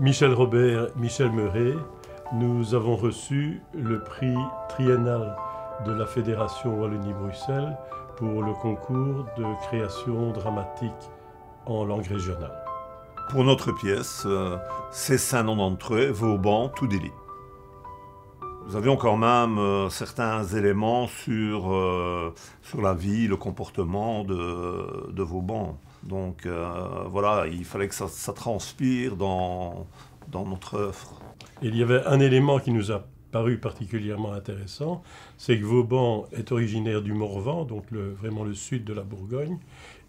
Michel Robert, Michel Meuret, nous avons reçu le prix triennal de la Fédération Wallonie-Bruxelles pour le concours de création dramatique en langue régionale. Pour notre pièce, euh, c'est Saint-Nom-d'Entreux, Vauban, tout délit. Nous avions quand même euh, certains éléments sur, euh, sur la vie, le comportement de Vauban. Donc voilà, il fallait que ça, transpire dans, dans notre œuvre. Il y avait un élément qui nous a paru particulièrement intéressant, c'est que Vauban est originaire du Morvan, donc vraiment le sud de la Bourgogne,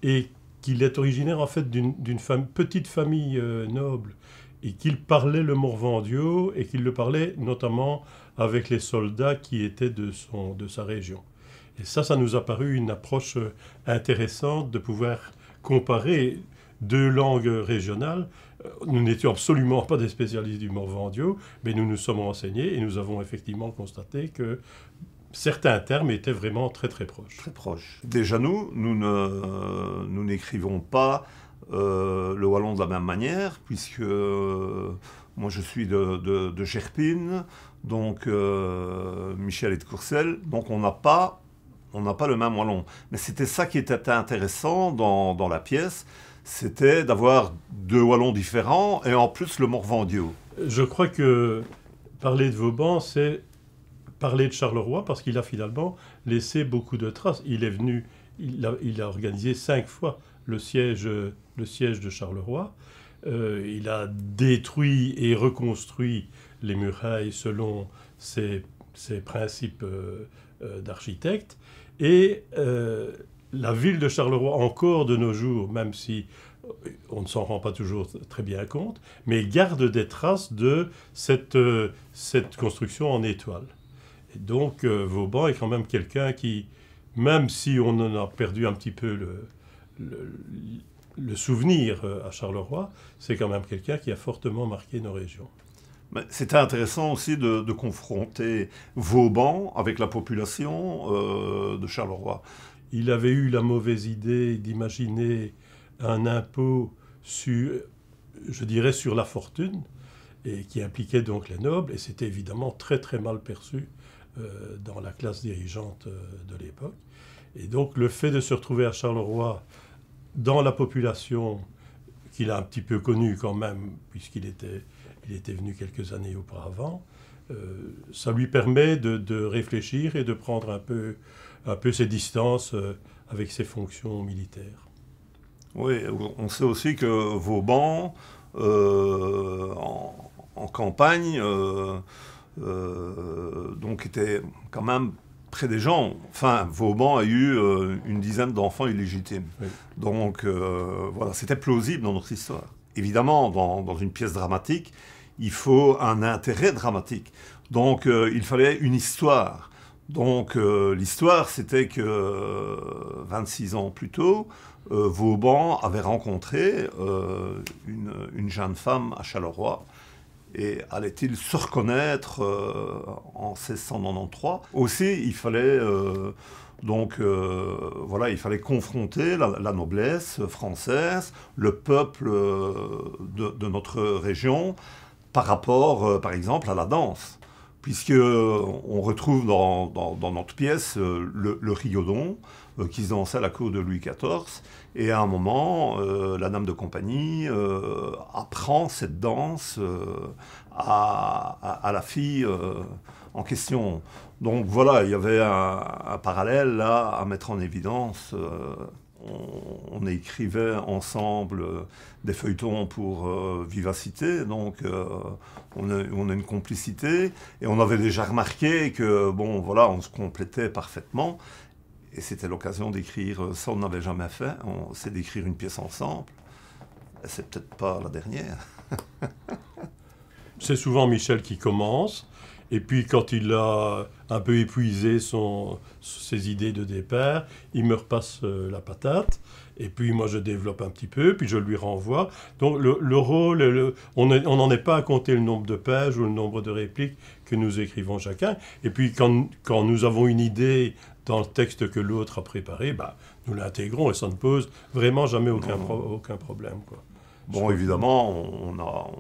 et qu'il est originaire en fait d'une petite famille euh, noble, et qu'il parlait le morvandio, et qu'il le parlait notamment avec les soldats qui étaient de, son, de sa région. Et ça, ça nous a paru une approche euh, intéressante de pouvoir comparer deux langues régionales nous n'étions absolument pas des spécialistes du morvandio, mais nous nous sommes renseignés et nous avons effectivement constaté que certains termes étaient vraiment très très proches. Très proches. Déjà nous, nous nous n'écrivons pas euh, le wallon de la même manière, puisque euh, moi je suis de, de, Gerpine, donc euh, Michel est de Courcelles, donc on n'a pas on n'a pas le même wallon. Mais c'était ça qui était intéressant dans, dans la pièce, c'était d'avoir deux wallons différents et en plus le Morvandio. Je crois que parler de Vauban, c'est parler de Charleroi parce qu'il a finalement laissé beaucoup de traces. Il est venu, il a, organisé cinq fois le siège, le siège de Charleroi. Euh, il a détruit et reconstruit les murailles selon ses, principes euh, euh, d'architecte. Et la ville de Charleroi, encore de nos jours, même si euh, on ne s'en rend pas toujours très bien compte, mais garde des traces de cette, euh, cette construction en étoile. Et donc euh, Vauban est quand même quelqu'un qui, même si on en a perdu un petit peu le, souvenir à Charleroi, c'est quand même quelqu'un qui a fortement marqué nos régions. C'était intéressant aussi de, confronter Vauban avec la population de Charleroi il avait eu la mauvaise idée d'imaginer un impôt sur, je dirais, sur la fortune, et qui impliquait donc les nobles, et c'était évidemment très très mal perçu euh, dans la classe dirigeante euh, de l'époque. Et donc le fait de se retrouver à Charleroi, dans la population qu'il a un petit peu connue quand même, puisqu'il était, il était venu quelques années auparavant, euh, ça lui permet de, de, réfléchir et de prendre un peu un peu ses distances euh, avec ses fonctions militaires. Oui, on sait aussi que Vauban, euh, en, campagne, euh, donc était quand même près des gens. Enfin, Vauban a eu une dizaine d'enfants illégitimes. Donc voilà, c'était plausible dans notre histoire. Évidemment, dans, une pièce dramatique, il faut un intérêt dramatique. Donc il fallait une histoire. Donc euh, l'histoire, c'était que 26 ans plus tôt, euh, Vauban avait rencontré euh, une, jeune femme à Charleroi. Et allait-il se reconnaître en 1693 Aussi, il fallait donc voilà, il fallait confronter la, noblesse française, le peuple de, notre région, par rapport, par exemple, à la danse puisque on retrouve dans, notre pièce euh, le, le rigodon euh, qui se dansait à la cour de Louis XIV, et à un moment, euh, la dame de compagnie apprend cette danse à, la fille en question. Donc voilà, il y avait un, parallèle là à mettre en évidence on, écrivait ensemble euh, des feuilletons pour euh, Vivacité, donc euh, on, a, une complicité, et on avait déjà remarqué que, bon, voilà, on se complétait parfaitement, et c'était l'occasion d'écrire, ça on n'avait jamais fait, c'est d'écrire une pièce ensemble, c'est peut-être pas la dernière. c'est souvent Michel qui commence, et puis quand il a un peu épuisé son, ses idées de départ, il me repasse euh, la patate. Et puis moi je développe un petit peu, puis je lui renvoie. Donc le, rôle, on n'en est pas à compter le nombre de pages ou le nombre de répliques que nous écrivons chacun. Et puis quand, quand nous avons une idée dans le texte que l'autre a préparé, bah, nous l'intégrons et ça ne pose vraiment jamais aucun, aucun problème. Quoi. Bon, évidemment, on a,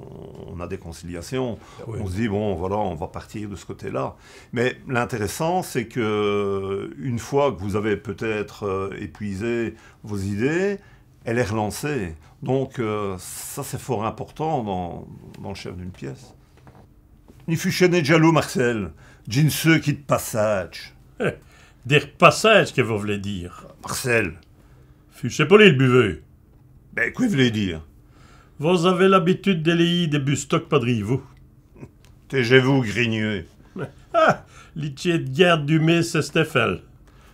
on a des conciliations. Oui. On se dit, bon, voilà, on va partir de ce côté-là. Mais l'intéressant, c'est que une fois que vous avez peut-être euh, épuisé vos idées, elle est relancée. Donc, euh, ça, c'est fort important dans, dans le chef d'une pièce. Ni fuchéné jaloux, Marcel. Jinseux qui de passage. Des passages que vous voulez dire. Marcel, Fichez pas le buveux. ben, quoi voulez dire? Vous avez l'habitude d'élayer des bustocs pas de vous. Taisez-vous, grigneux. Ah, l'itier de guerre du mai, c'est Stéphane.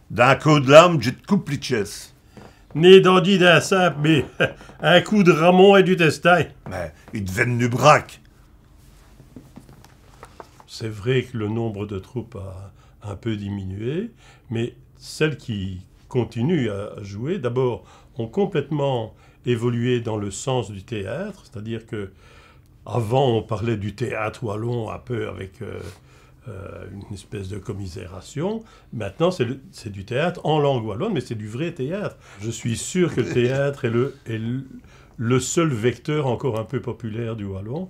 D'un coup de lame, j'ai de coupe. Né dandy d'un simple, mais un coup de ramon et du testin. Mais il devait nu braque. C'est vrai que le nombre de troupes a un peu diminué, mais celles qui continuent à jouer, d'abord, ont complètement évolué dans le sens du théâtre, c'est-à-dire que avant on parlait du théâtre wallon un peu avec euh, euh, une espèce de commisération. Maintenant, c'est du théâtre en langue wallonne, mais c'est du vrai théâtre. Je suis sûr que le théâtre est le seul vecteur encore un peu populaire du wallon.